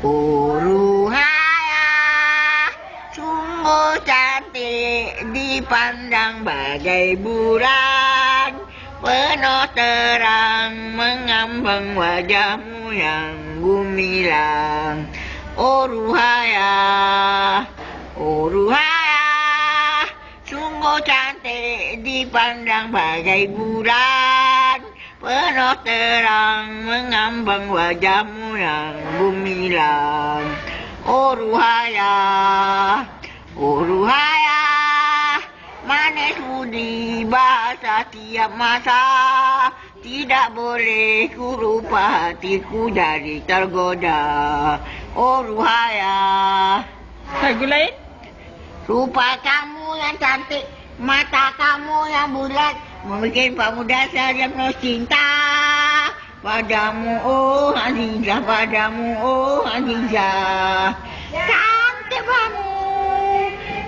Uruhaya Sungguh cantik dipandang bagai bulan Penuh terang mengambang wajahmu yang gumilang. Oh Ruhaya Oh Ruhaya Sungguh cantik dipandang bagai bulan Penuh terang mengambang wajahmu yang gumilang. Oh Ruhaya. Oh Ruhaya. Manis budi bahasa tiap masa. Tidak boleh ku lupa hatiku jadi tergoda. Oh Ruhaya. Lagu lain? Rupa kamu yang cantik Mata kamu yang bulat Membuat pemuda saja penuh cinta Padamu oh Azizah Padamu oh Azizah Cantik kamu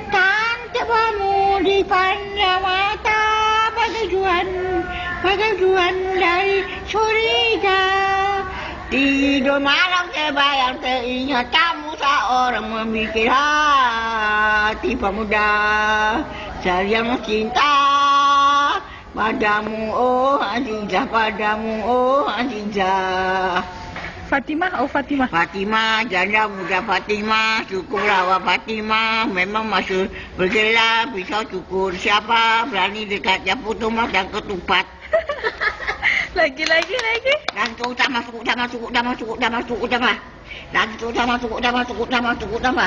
Cantik kamu Dipandang mata Bagai juan Bagai juan dari surga Tidur malam terbayang teringat kamu seorang memikir hati pemuda Saya cinta padamu oh Azizah padamu oh Azizah Fatimah oh Fatimah. Fatimah, janda muda Fatimah, cukur awak Fatimah, memang masuk bergelar, pisau cukur siapa, berani dekat japu tumbak dan ketupat. lagi lagi lagi. Dan tu utama, suku utama, suku utama, suku utama, suku. Dan tu utama, suku utama, suku utama, suku utama.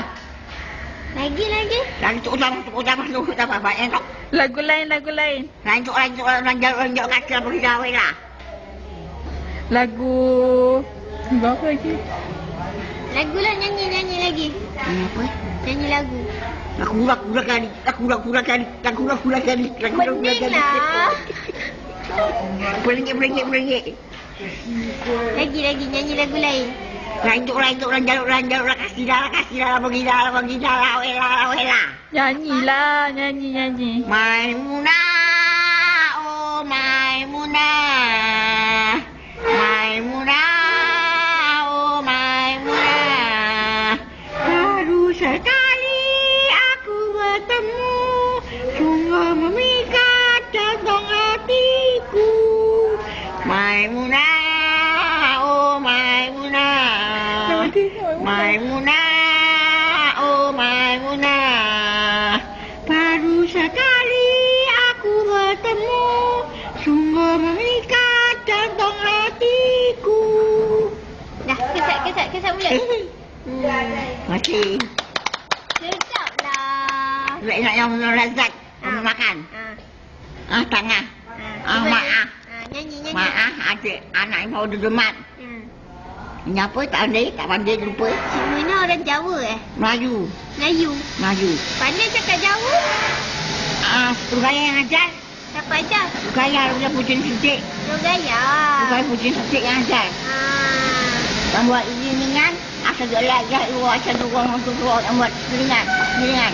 Lagi lagi. Dan tu utama, suku utama, suku utama. Banyak tak? Lagu lain lagu lain. Lanjut, lanjut, lanjut, lanjut, kacau berhidawi lah. Lagu Lagu apa lagi? Lagu lah nyanyi nyanyi lagi. Apa? Nyanyi lagu. Aku urak urak kali, aku urak urak kali, aku urak urak kali, aku urak urak Mending kali. lah. Beringit, beringit, beringit. Lagi lagi nyanyi lagu lain. Lanjut, lanjut, lanjut, lah kasih dah, lah kasih dah, bagi dah, lah, bagi dah, lah, wela, lah, wela. Nyanyilah, nyanyi nyanyi. Maimunah, Maimunah. Maimunah, oh Maimunah. Baru sekali aku bertemu, sungguh memikat jantung hatiku. Dah kesat kesat kesat mulut. Hmm, Masih. Sedap lah. Nak nak yang lazat Ah. makan. Ha. Ah tengah. Ha. Ah, nyanyi. ah. Ha, nyanyi nyanyi. Mak ah adik anak yang baru demat. Hmm. Ini apa tak pandai, tak pandai lupa. Cik Muna orang Jawa eh? Melayu, Melayu. Melayu. Pandai cakap Jawa? Ah, Sugaya yang ajar. Siapa ajar? Sugaya punya pucing sidik. Rogaya. Sugaya pucing sidik yang ajar. Ha. Yang buat ini ringan, asal dia lagi, asal dua, asal dua, yang buat ringan, ringan.